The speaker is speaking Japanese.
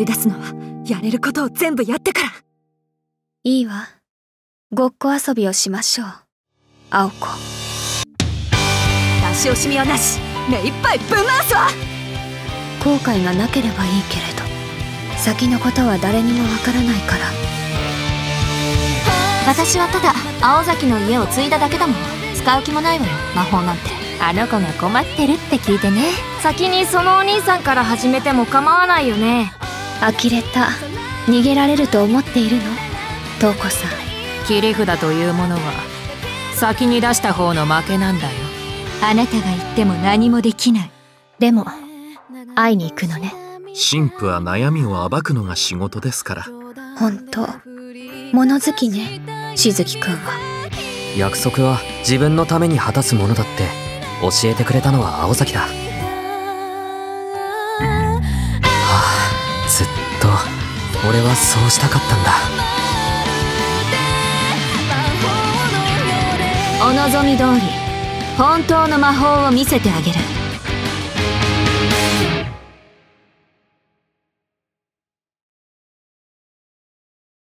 り出すのはやれることを全部やってからいいわ。ごっこ遊びをしましょう。青子。惜しみはなし。目いっぱいぶん回すわ。後悔がなければいいけれど、先のことは誰にもわからないから。私はただ青崎の家を継いだだけだもん。使う気もないわよ魔法なんて。あの子が困ってるって聞いてね。先にそのお兄さんから始めても構わないよね。呆れた。逃げられると思っているの？瞳子さん。切り札というものは先に出した方の負けなんだよあなたが言っても何もできない。でも、会いに行くのね。神父は悩みを暴くのが仕事ですから。ほんと、物好きね、しずきくんは。約束は自分のために果たすものだって教えてくれたのは青崎だ。はあずっと俺はそうしたかったんだ。お望み通り本当の魔法を見せてあげる。